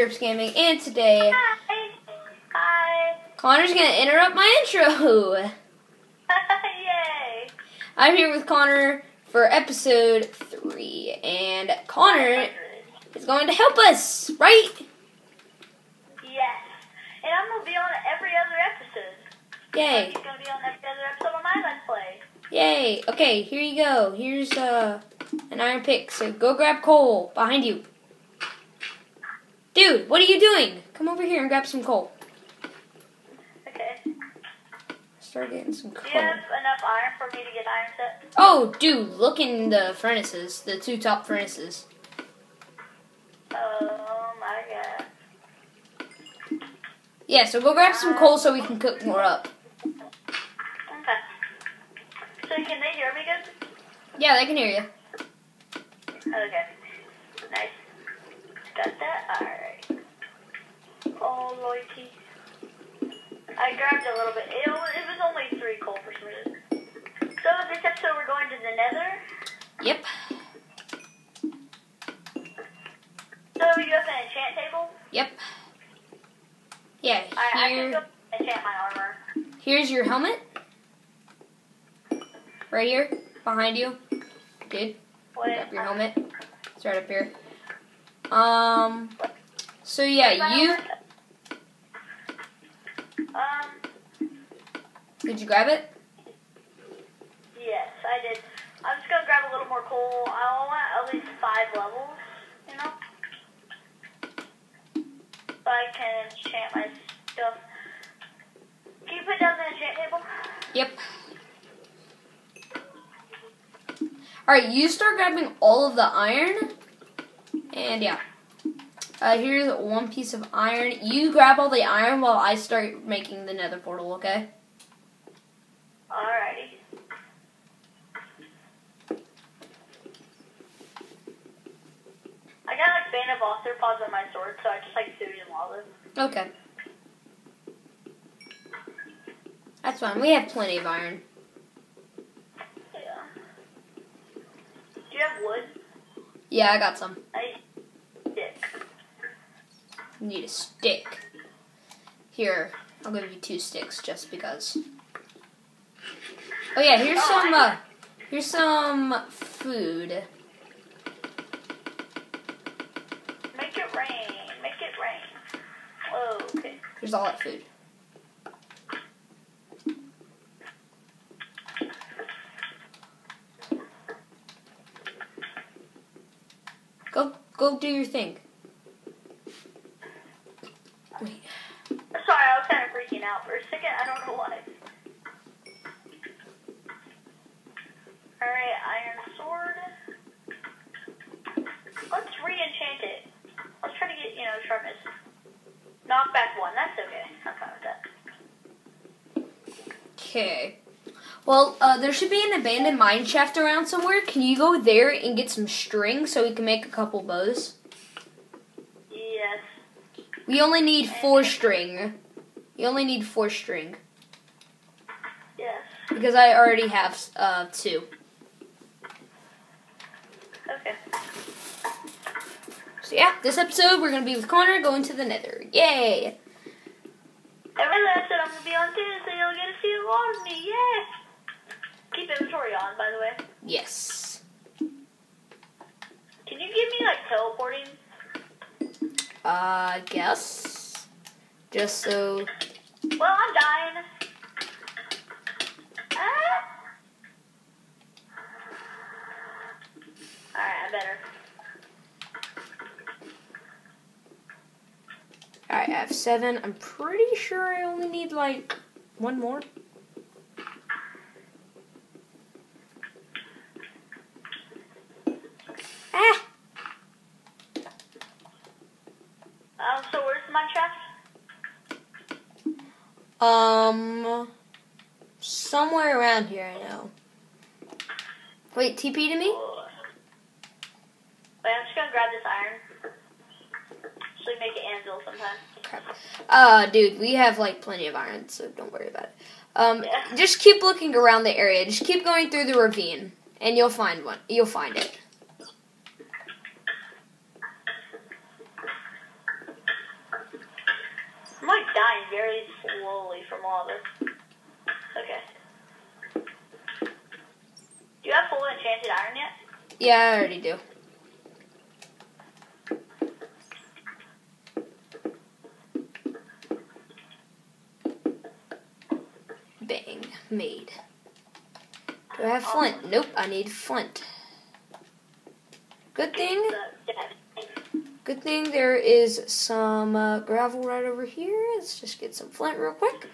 Derps Gaming, and today Hi. Hi. Connor's gonna interrupt my intro. Yay. I'm here with Connor for episode three, and Connor is going to help us, right? Yes. And I'm to be on every other episode. Yay! He's to be on every other episode of my Let's Play. Yay! Okay, here you go. Here's uh an iron pick. So go grab coal behind you. Dude, what are you doing? Come over here and grab some coal. Okay. Start getting some coal. Do you have enough iron for me to get iron set? Oh, dude, look in the furnaces, the two top furnaces. Oh my god. Yeah, so go grab some coal so we can cook more up. Okay. So can they hear me good? Yeah, they can hear you. Okay. Nice. Got that? Alright. Oh, loyalty. I grabbed a little bit. It was, it was only three coal for some reason. So this episode we're going to the nether. Yep. So you have an enchant table? Yep. Yeah, I, I can here, enchant my armor. here's your helmet. Right here, behind you. Dude, What grab your helmet. It's right up here. Um, so yeah, you, Um, did you grab it? yes, I did. I'm just gonna grab a little more coal. I want at least five levels, you know? So I can enchant my stuff. Can you put down the enchant table? Yep. Alright, you start grabbing all of the iron. And yeah. Uh, here's one piece of iron. You grab all the iron while I start making the nether portal, okay? Alrighty. I got like Bane of Arthropods on my sword, so I just like threw it in lava. Okay. That's fine. We have plenty of iron. Yeah. Do you have wood? Yeah, I got some. I. Need a stick. Here, I'll give you two sticks just because. Oh yeah, here's some. Uh, here's some food. Make it rain. Make it rain. Whoa, okay. Here's all that food. Go, go do your thing. Wait. Sorry, I was kind of freaking out for a second. I don't know why. Alright, iron sword. Let's re-enchant it. Let's try to get, you know, sharpness. Knock back one. That's okay. I'm fine with that. Okay. Well, uh, there should be an abandoned mine shaft around somewhere. Can you go there and get some string so we can make a couple bows? We only need four string. You only need four string Yes. because I already have uh, two. Okay. So yeah, this episode we're gonna be with Connor going to the Nether. Yay! Every episode I'm to be on too, so you'll get to see a lot of me. Yeah. Keep inventory on, by the way. Yes. Can you give me, like, teleporting? Uh, guess. Just so. Well, I'm dying. Ah. Alright, I better. Alright, I have seven. I'm pretty sure I only need like one more. Ah! Um, so where's my chest? Um, somewhere around here, I know. Wait, TP to me? Wait, I'm just gonna grab this iron. So we make an anvil sometime. Crap. Uh, dude, we have like plenty of iron, so don't worry about it. Um, Yeah. just keep looking around the area. Just keep going through the ravine, and you'll find one. You'll find it. very slowly from lava. Okay. Do you have full enchanted iron yet? Yeah, I already do. Bang. Made. Do I have flint? Nope, I need flint. Good thing, good thing there is some uh, gravel right over here. Let's just get some flint real quick.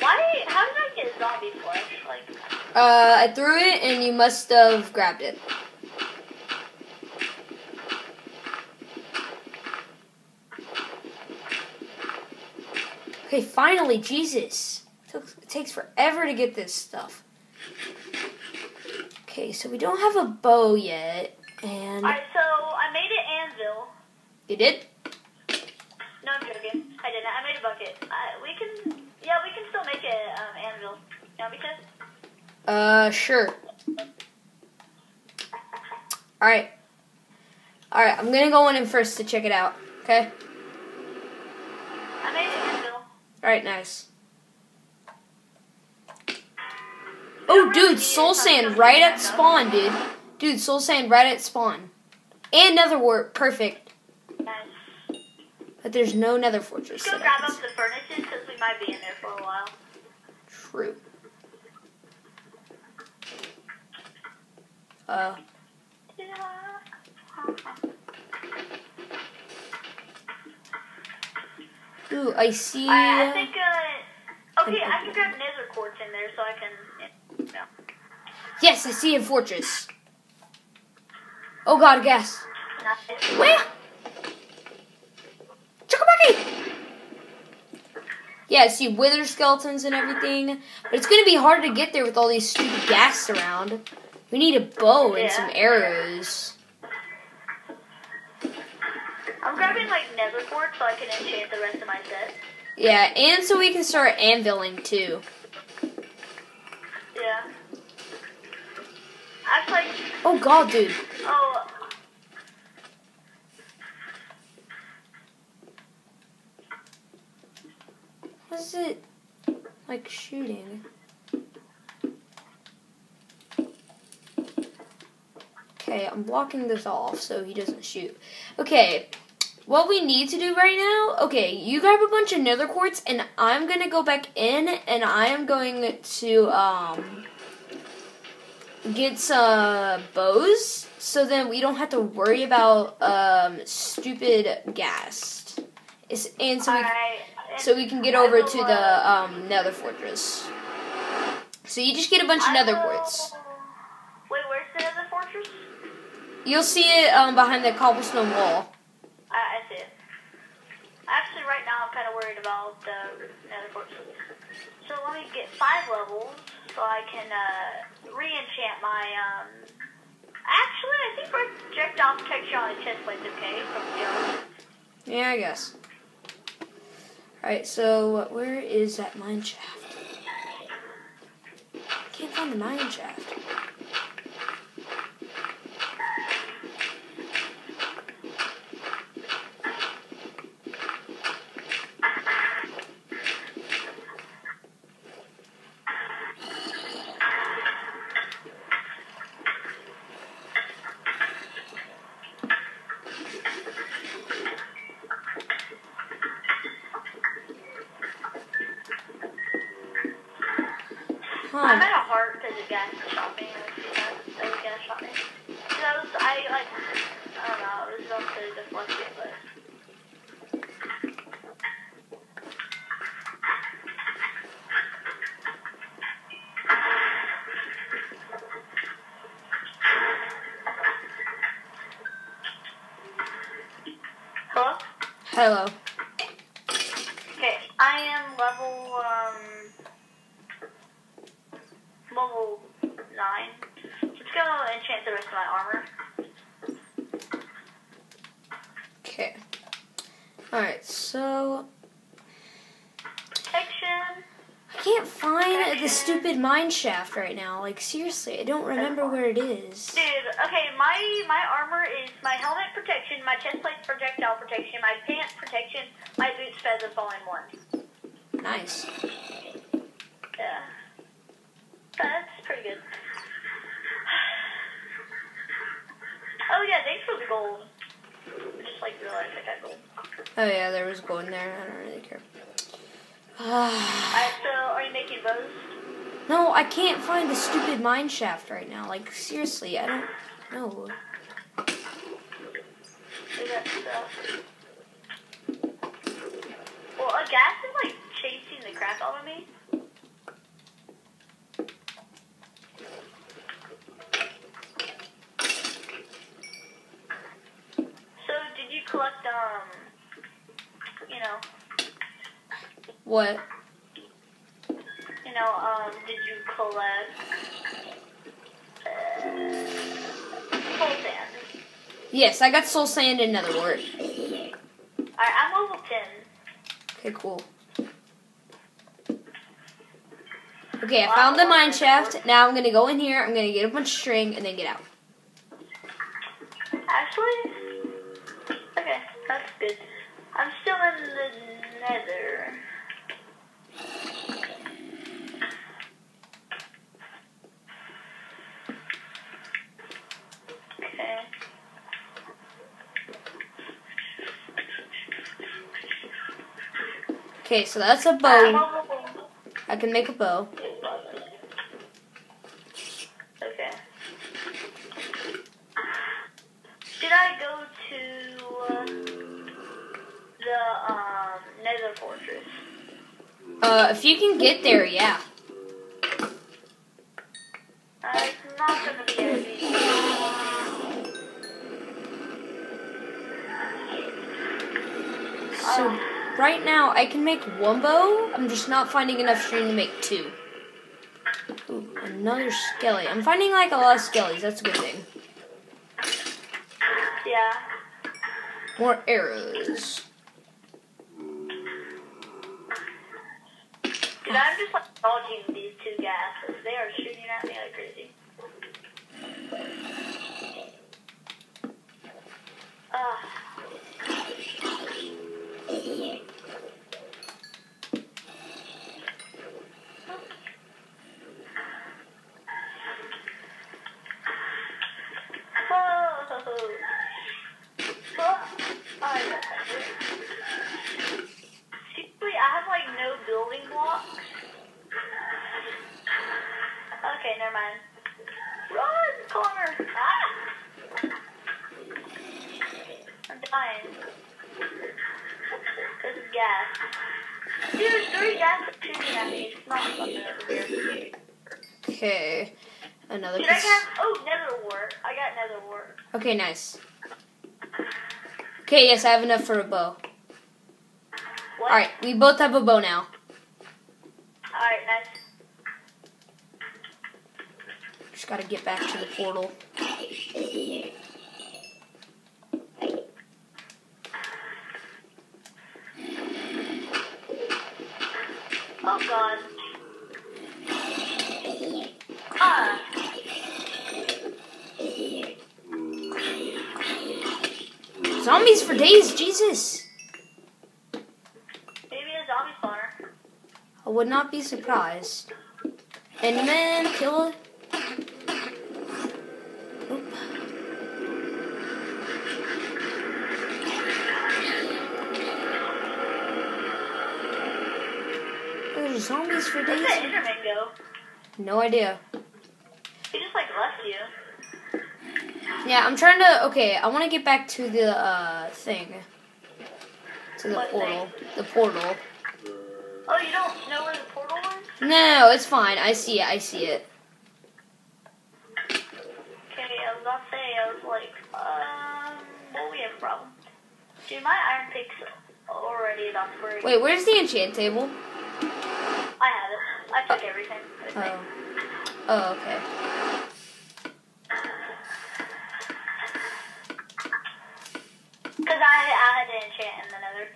Why? How did I get zombie flesh? Like, Uh, I threw it and you must have grabbed it. Okay, finally, Jesus. Took, it takes forever to get this stuff. Okay, so we don't have a bow yet, and alright. So I made an anvil. you did. No, I'm joking. I didn't. I made a bucket. Uh, we can. Yeah, we can still make a um, anvil. You me to? Uh, sure. All right, all right. I'm gonna go in first to check it out. Okay. I made an anvil. All right, nice. Oh, dude, soul sand right at spawn, dude. Dude, soul sand right at spawn. And nether wart, perfect. But there's no nether fortress. Let's go grab up the furnaces because we might be in there for a while. True. Uh, ooh, I see. I, I think. Uh, okay, I can grab nether quartz in there so I can. Yeah. Yes, I see a fortress. Oh god, ghast. Where? Yeah, I see wither skeletons and everything. But it's gonna be hard to get there with all these stupid ghast around. We need a bow and Yeah. some arrows. I'm grabbing like nether quartz so I can enchant the rest of my set. Yeah, and so we can start anviling too. Yeah. Actually, Oh god, dude. oh. What is it like shooting? Okay, I'm blocking this off so he doesn't shoot. Okay, what we need to do right now, okay, you grab a bunch of nether quartz and I'm gonna go back in and I am going to um get some bows so then we don't have to worry about um stupid ghast. It's, and so we Alright. so we can get I over to the um, nether fortress. So you just get a bunch of nether will- quartz. Wait, where's the nether? You'll see it um, behind the cobblestone wall. I, I see it. Actually, right now I'm kind of worried about the nether fortress. So let me get five levels so I can uh, re-enchant my. Um... Actually, I think projectile protection on the chest plate's okay from Jones. Yeah, I guess. Alright, so where is that mine shaft? I can't find the mine shaft. Hello. Okay, I am level um level nine. Let's go enchant the rest of my armor. Okay. Alright, so Protection. I can't find the stupid mine shaft right now. Like seriously, I don't remember where it is. Dude, okay, my my armor is my helmet protection, my chest plate projectile protection, my pants protection, my boots feather fall in one. Nice. Yeah. That's pretty good. Oh yeah, thanks for the gold. I just like realized I got gold. Oh yeah, there was gold in there. I don't really care. Alright, so are you making bows? No, I can't find the stupid mine shaft right now. Like seriously, I don't know. We got stuff. Well, a ghast is like chasing the crap out of me. So, did you collect, um, you know, What? Know, um, did you collect, uh, soul sand? Yes, I got soul sand and nether wart. Alright, I'm level 10. Okay, cool. Okay, I found the mine shaft. Now I'm gonna go in here. I'm gonna get a bunch of string and then get out. Actually, okay, that's good. I'm still in the nether. Okay, so that's a bow. I can make a bow. Okay. Did I go to uh, the um, Nether Fortress? Uh, if you can get there, yeah. Uh, it's not gonna be easy. So right now I can make one bow. I'm just not finding enough string to make two. Ooh, another skelly. I'm finding like a lot of skellies. That's a good thing. Yeah. More arrows. Cause I'm just like dodging these two gases. They are shooting at me like crazy. Ugh. Whoa. Whoa. I got that. Seriously, I have like no building blocks. Okay, never mind. Run, Connor! Ah! I'm dying. This is ghast. Dude, three ghast are shooting at me. It's not fucking over here. Okay. Another I piece. got, oh, nether wart. I got nether wart. Okay, nice. Okay, yes, I have enough for a bow. What? Alright, we both have a bow now. Alright, nice. Just gotta get back to the portal. Oh god. Ah. Zombies for days, Jesus! Maybe a zombie spawner. I would not be surprised. Enderman, kill it. Oop. There's zombies for days. the Enderman go? No idea. He just like left you. Yeah, I'm trying to. Okay, I want to get back to the uh thing. To the What portal. The portal. Oh, you don't know where the portal is? No, it's fine. I see it. I see it. Okay, I was about to say, I was like, um, well, we have a problem. Dude, my iron pick's already about to break. Wait, where's the enchant table? I have it. I took everything. with me. Oh. Oh, okay. Because I, I had to enchant in the nether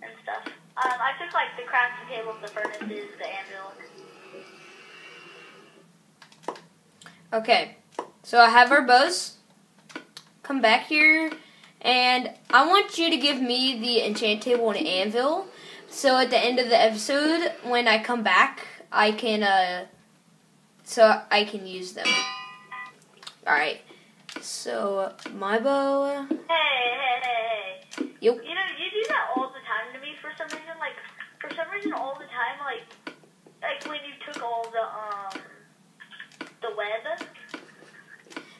and stuff. Um, I took like the crafting tables, the furnaces, the anvil. Okay, so I have our bows. Come back here, and I want you to give me the enchant table and anvil. So at the end of the episode, when I come back, I can uh, so I can use them. All right. So my bow. Hey, hey, hey. You know, you do that all the time to me for some reason. Like, for some reason, all the time, like, like when you took all the um the web.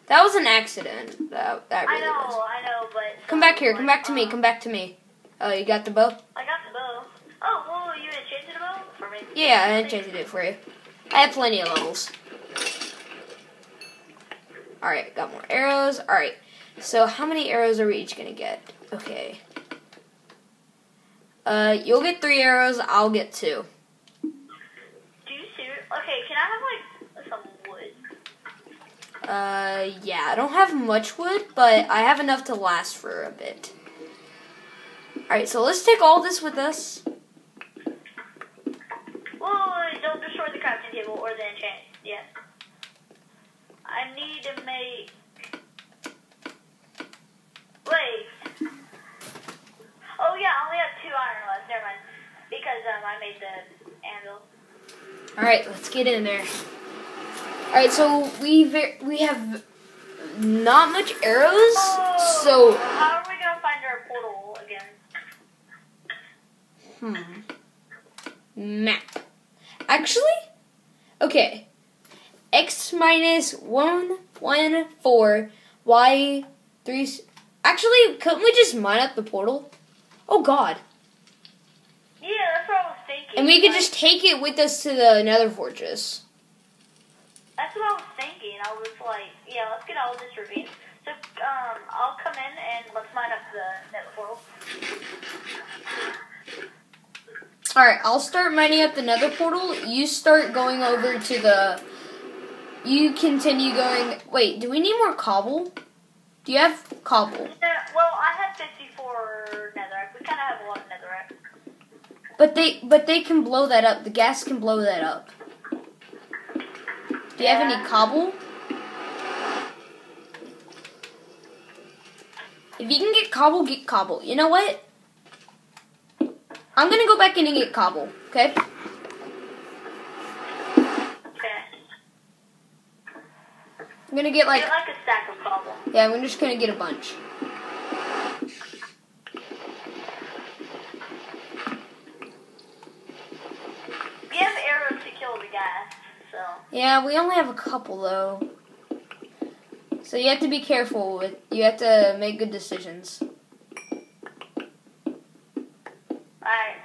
That was an accident. That that I really know, was. I know, but Come back here. like, Come back to me. um, Come back to me. Oh, you got the bow? I got the bow. Oh, whoa, you enchanted a bow for me? Yeah, I enchanted it for you. I have plenty of levels. Alright, got more arrows. Alright, so how many arrows are we each gonna get? Okay. Uh, you'll get three arrows, I'll get two. Do you serious? Okay, can I have like some wood? Uh, yeah, I don't have much wood, but I have enough to last for a bit. Alright, so let's take all this with us. Whoa, don't destroy the crafting table or the enchant yet. I need to make. Wait. Oh yeah, I only have two iron left. Never mind. Because um, I made the anvil. Alright, let's get in there. Alright, so we we have not much arrows, so Oh, how are we gonna find our portal again? Hmm. Map. Actually, okay. X minus one one four y three. Actually, couldn't we just mine up the portal? Oh God! Yeah, that's what I was thinking. And we could Like, just take it with us to the Nether Fortress. That's what I was thinking. I was like, yeah, let's get all of this ravine. So, um, I'll come in and let's mine up the nether portal. All right, I'll start mining up the Nether portal. You start going over to the. You continue going. Wait, do we need more cobble? Do you have cobble? Yeah, well, I have 54 netherrack. We kind of have a lot of netherrack. But they but they can blow that up. The ghast can blow that up. Do you have any cobble? If you can get cobble, get cobble. You know what? I'm gonna go back in and get cobble. Okay. Okay. I'm gonna get like Get like a stack of cobble. yeah. I'm just gonna get a bunch. We have arrows to kill the ghast, so. Yeah, we only have a couple though. So you have to be careful with. You have to make good decisions. Alright,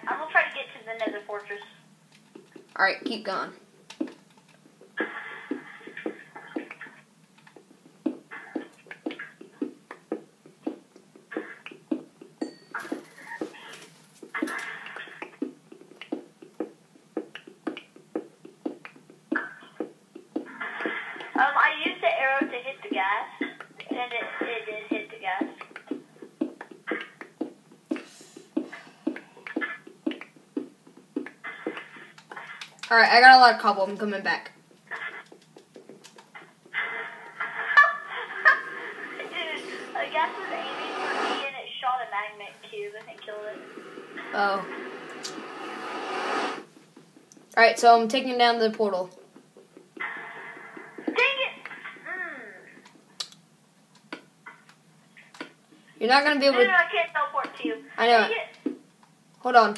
I'm gonna try to get to the nether fortress. All right, keep going. All right, I got a lot of cobble. I'm coming back. Dude, the ghast was aiming for me, and it shot a magma cube and killed it. Oh. All right, so I'm taking down the portal. Dang it! Mm. You're not gonna be able Dude, to. I can't teleport to you. I know it. it. Hold on. All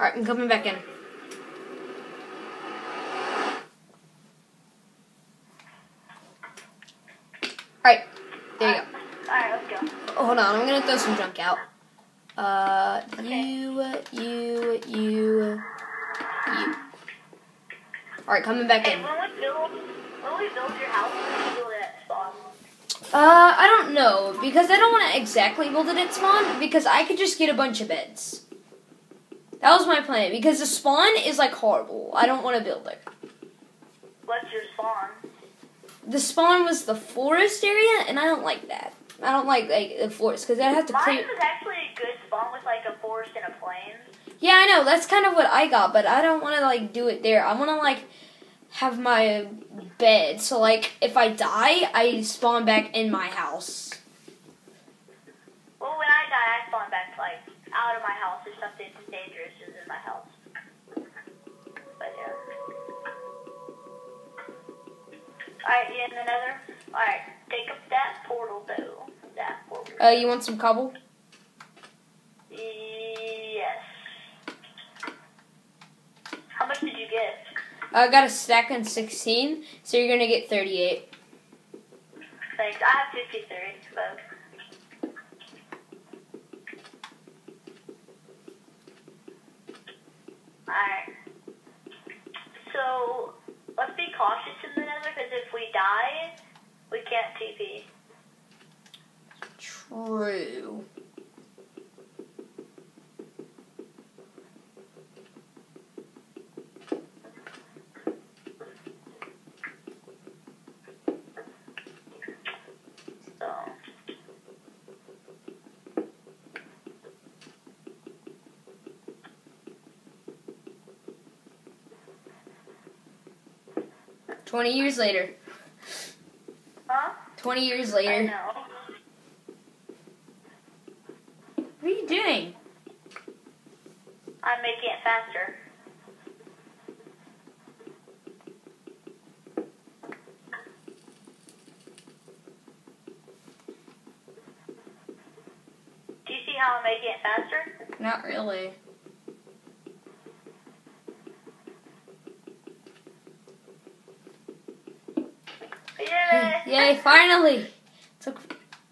right, I'm coming back in. All right, there you go. Alright, let's go. Oh, hold on, I'm gonna throw some junk out. Uh, Okay. you, you, you, you. All right, coming back Hey, in. when we build, when we build your house, we build it at spawn. Uh, I don't know because I don't want to exactly build it at spawn because I could just get a bunch of beds. That was my plan because the spawn is like horrible. I don't want to build it. What's your spawn? The spawn was the forest area, and I don't like that. I don't like like the forest because I'd have to Mine clear. was actually a good spawn with like a forest and a plain. Yeah, I know that's kind of what I got, but I don't want to like do it there. I want to like have my bed. So like if I die, I spawn back in my house. Well, when I die, I spawn back like out of my house if something dangerous is in my house. But yeah. Alright, you in the nether? Alright, take up that portal though. That portal. Uh, you want some cobble? Yes. How much did you get? I got a stack on 16, so you're gonna get 38. Thanks. I have 53, but. Alright. So, let's be cautious in the nether, because if we die, we can't TP. True. Twenty years later. Huh? Twenty years later. know. What are you doing? I'm making it faster. Do you see how I'm making it really. Yay! Yay! Finally. Took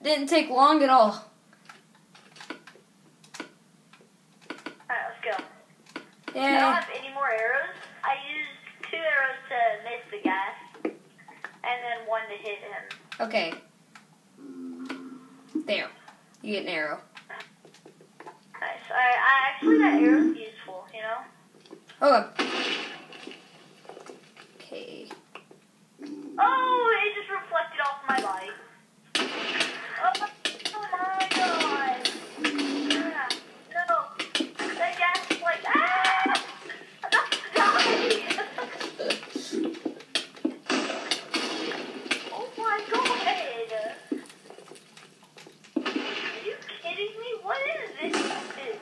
didn't take long at all. Alright, let's go. I don't have any more arrows. I used two arrows to miss the ghast, and then one to hit him. Okay. There. You get an arrow. Nice. I, I actually that arrow's useful, you know. Okay. Okay. Oh, it just reflected off my body. Oh, oh my god. Ah, no. That ghast is like, ah! I'm about to die. oh my god. Are you kidding me? What is this? Is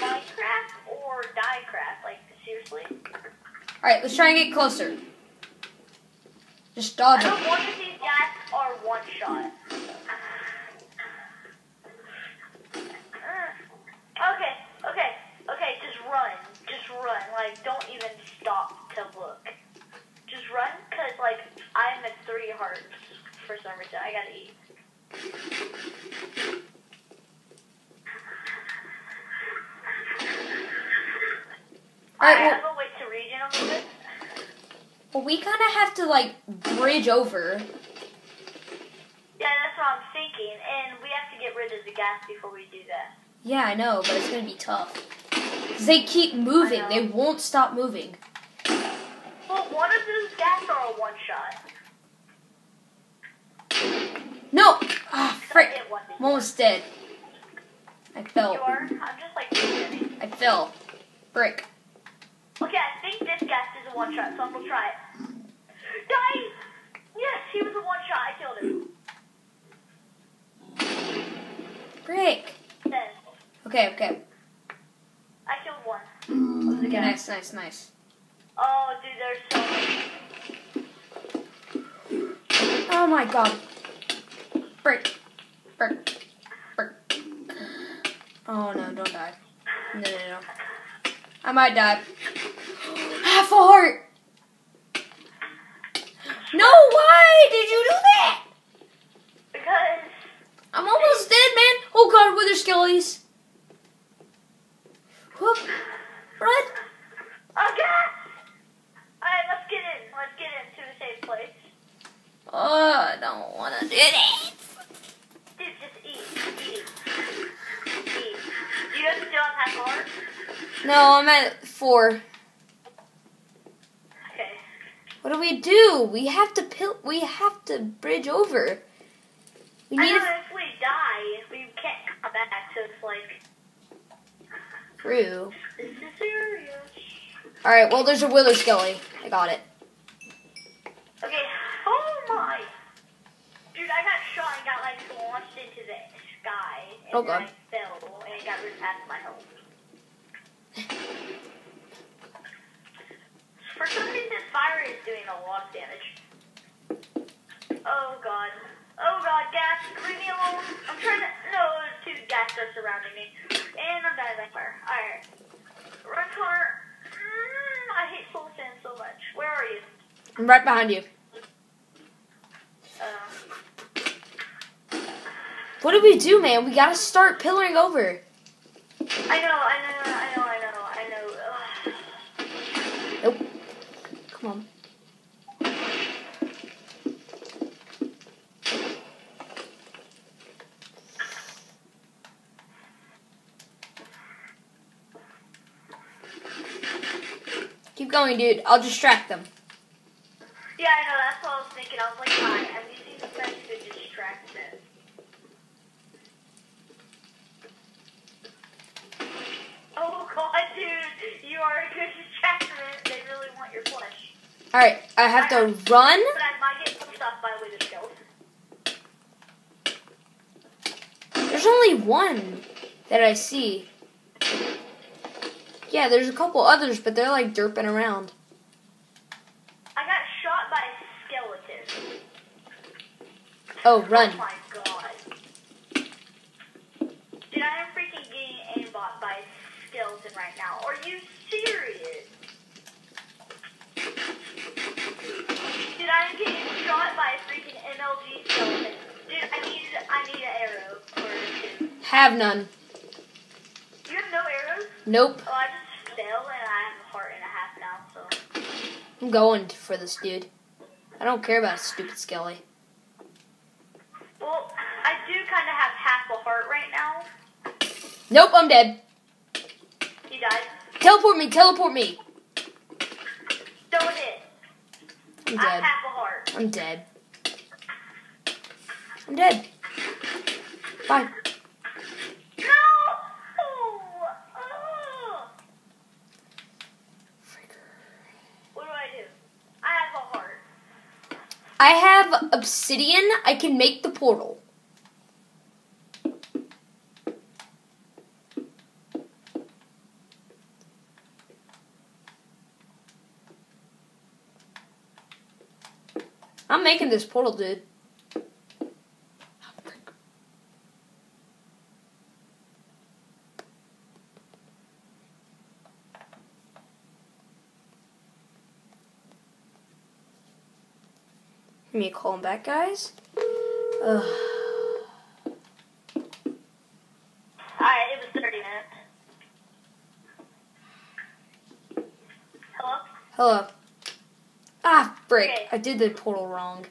Minecraft or Diecraft? Like, seriously? Alright, let's try and get closer. Just I dodge one of these ghast are one shot. Okay, okay, okay, just run. Just run. Like, don't even stop to look. Just run, because, like, I'm at three hearts for some reason. I gotta eat. I Alright, well, have a way to regen a little bit. Well, we kind of have to, like, bridge over. Yeah, that's what I'm thinking. And we have to get rid of the ghast before we do that. Yeah, I know, but it's gonna be tough. Cause they keep moving. They won't stop moving. Well, one of those ghast are a one shot. No! Ah, frick. I'm almost dead. I You fell. are? Like. I fell. Frick. Okay, I think this ghast is a one shot, so I'm gonna try it. Die! Yes, he was a one shot. I killed him. Frick. Okay, okay. I killed one. Okay, nice, nice, nice. Oh, dude, there's so many. Oh my god. Frick. Frick. Frick. Oh no, don't die. No, no, no. I might die. Half a heart! No, why did you do that? Because I'm almost dead, man. Oh god, wither skellies. Whoop. Run. oh ghast. All right, let's get in. Let's get into a safe place. Oh, I don't want to do that. Dude, just eat. Eat. Eat. Do you still have half a heart? No, I'm at four. What do we do? We have to pil- We have to bridge over. We I know if we die, we can't come back, so it's like, crew. this is serious. All right. Well, there's a Wither Skelly. I got it. Okay. Oh my. Dude, I got shot and got like launched into the sky. And Oh, God. I fell and it got rid past my health. For some reason, fire is doing a lot of damage. Oh god. Oh god, ghast, leave me alone. I'm trying to. No, two ghast are surrounding me. And I'm dying by fire. Alright. Run, Connor. Mm, I hate soul sand so much. Where are you? I'm right behind you. Uh, What do we do, man? We gotta start pillaring over. I know, I know, I know, Come on. Keep going, dude. I'll distract them. Yeah, I know, that's what I was thinking. I was like, hi, I'm using the fence to distract them. Oh god, dude, you are a good distraction. They really want your flesh. All right, I have to run. But I might get pushed off by wither. There's only one that I see. Yeah, there's a couple others, but they're like derping around. I got shot by a skeleton. Oh, run. Oh my god. Dude, I am freaking getting aimbot by a skeleton right now. Are you serious? Dude, I am getting shot by a freaking MLG skeleton. Dude, I need I need an arrow or. Have none. You have no arrows? Nope. Oh, I just fell and I have a heart and a half now, so. I'm going for this dude. I don't care about a stupid skelly. Well, I do kind of have half a heart right now. Nope, I'm dead. You died. Teleport me, teleport me. Don't it. I'm I have dead. a heart. I'm dead. I'm dead. Bye. No! Oh! What do I do? I have a heart. I have obsidian. I can make the portal. I'm this portal. Let me call him back, guys. Ugh. Alright, it was 30 minutes. Hello? Hello. I did the portal wrong.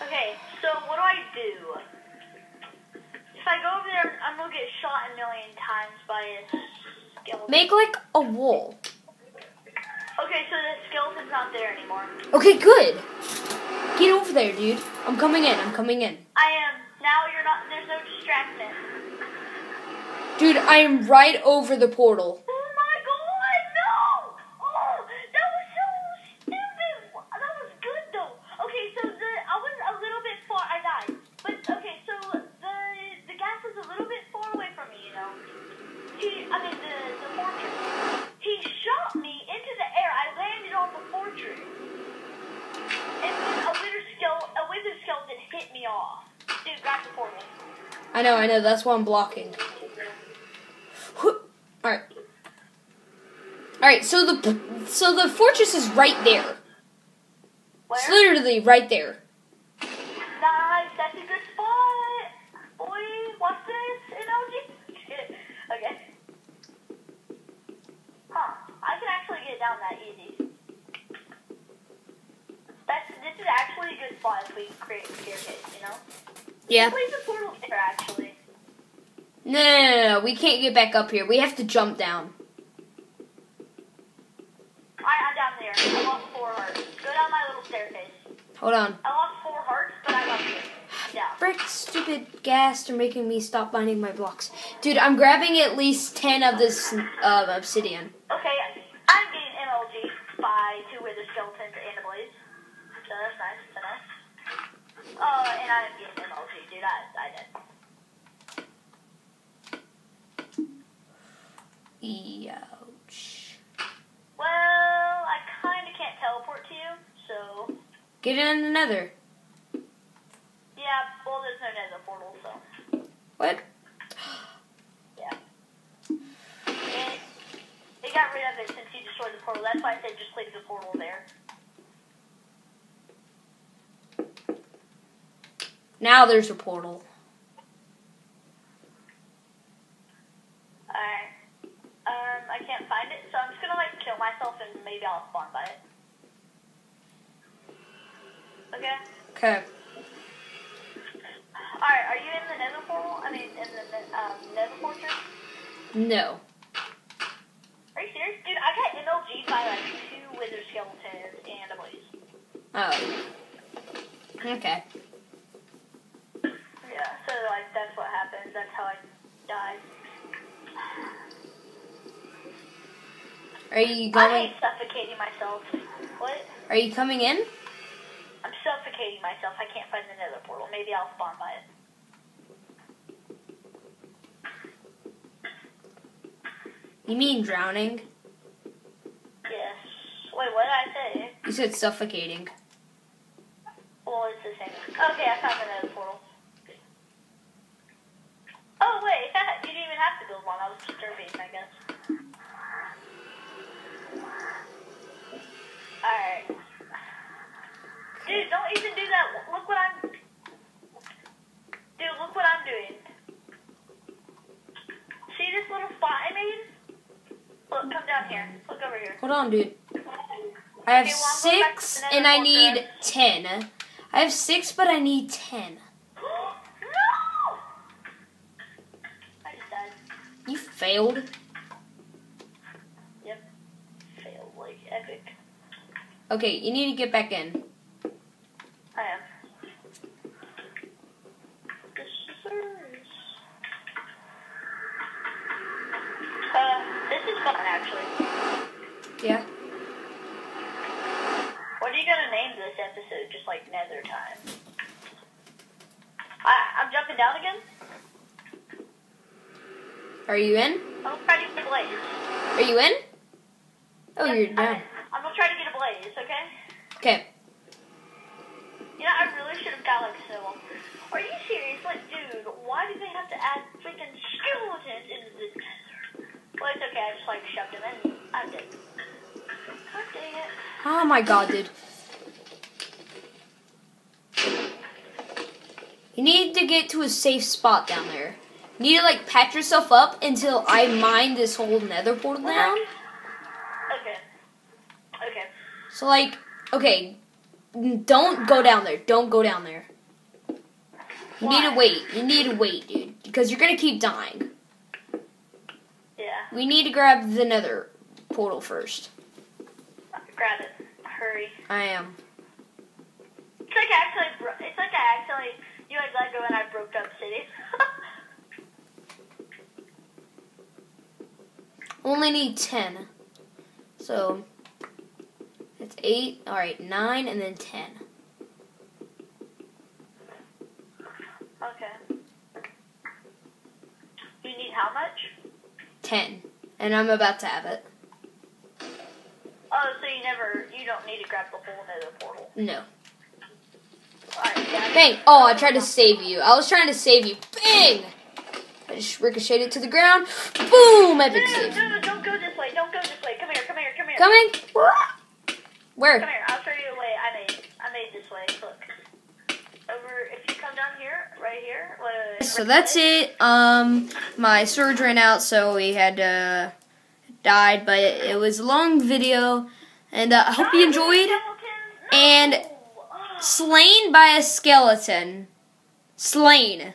Okay, so what do I do? If I go over there, I'm gonna get shot a million times by a skeleton. Make like a wall. Okay, so the skeleton's not there anymore. Okay, good. Get over there, dude. I'm coming in. I'm coming in. I am. Now you're not. There's no distraction. Dude, I am right over the portal. Oh my god, no! Oh, that was so stupid. That was good though. Okay, so the I was a little bit far. I died, but okay, so the the ghast was a little bit far away from me. You know, he. I mean the the fortress. He shot me into the air. I landed on the fortress, and then a wither skeleton a wither skeleton hit me off. Dude, grab the portal. Know, That's why I'm blocking. All right. All right. So the so the fortress is right there. Where? It's literally right there. Nice, that's a good spot. Boy, watch this, MLG. okay. Huh, I can actually get down that easy. That's, this is actually a good spot if we create a staircase, you know? Yeah. Place a portal there, actually. No, no, no, no. We can't get back up here. We have to jump down. Alright, I'm down there. I lost four hearts. Go down my little staircase. Hold on. I lost four hearts, but I got you. down. Frick, stupid ghast are making me stop binding my blocks. Dude, I'm grabbing at least 10 of this uh, obsidian. Okay, I'm getting MLG by two wither skeletons and a blaze. So that's nice to know. Oh, and I'm getting MLG, dude. I, I did. Ouch. Well, I kind of can't teleport to you, so In the nether. yeah. Well, there's no nether portal, so What? yeah. It, it got rid of it since you destroyed the portal. That's why I said just leave the portal there. Now there's a portal. Alright. Um, I can't find it, so I'm just gonna like kill myself and maybe I'll spawn by it. Okay. Okay. Alright, are you in the nether portal? I mean, in the um, nether fortress? No. Are you serious? Dude, I got MLG'd by like two wither skeletons and a blaze. Oh. Okay. Yeah, so like that's what happens. That's how I died. Are you going? I hate suffocating myself. What? Are you coming in? I'm suffocating myself. I can't find the nether portal. Maybe I'll spawn by it. You mean drowning? Yes. Wait, what did I say? You said suffocating. Well, it's the same. Okay, I found another portal. Oh, wait. you didn't even have to build one. I was disturbing, I guess. Hold on, dude. I have Okay, well, I'm going back to six, and I need ten. I have six, but I need ten. no! I just died. You failed. Yep. Failed like epic. Okay, you need to get back in. I am. Scissors. Uh, this is fun actually. Yeah. What are you gonna name this episode? Just like Nether time. I I'm jumping down again. Are you in? I'm gonna try to get a blaze. Are you in? Oh, Yep, you're down. I'm gonna try to get a blaze. Okay. Okay. You know, I really should have got like snow. Are you serious? Like, dude, why do they have to add freaking skeletons into this desert? Well, it's okay. I just like shoved them in. I'm dead. God dang it. Oh my god, dude. You need to get to a safe spot down there. You need to like patch yourself up until I mine this whole nether portal down. Okay. Okay. So like, okay, don't go down there. Don't go down there. You need to wait. You need to wait, dude, because you're gonna keep dying. Yeah. We need to grab the nether portal first. Grab it. Hurry. I am. It's like I actually. It's like I accidentally. You had Lego and I broke up city. Only need ten. So it's eight. All right, nine, and then ten. okay. You need how much? Ten, and I'm about to have it. Oh, so you never. You don't need to grab the whole nether portal. No. Alright. Bang! Oh, I tried to save you. I was trying to save you. Bang! Ricocheted to the ground. Boom! No, Epic no, save. no, no, don't go this way. Don't go this way. Come here, come here, come here. Coming? Come Where? here. I'll show you a way I made. I made this way. Look. Over. If you come down here, right here. Wait, wait, wait. So that's it. Um, my storage ran out, so we had uh, died. But it was a long video, and uh, I hope you enjoyed. And- Slain by a skeleton. Slain.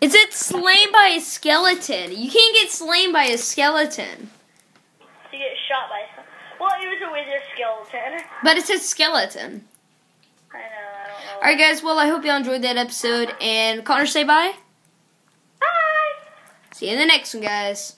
Is it slain by a skeleton? You can't get slain by a skeleton. you get shot by some. Well, it was a wither skeleton. But it says skeleton. I know. I don't know. Alright, guys, well, I hope you all enjoyed that episode. And Connor, say bye. Bye. See you in the next one, guys.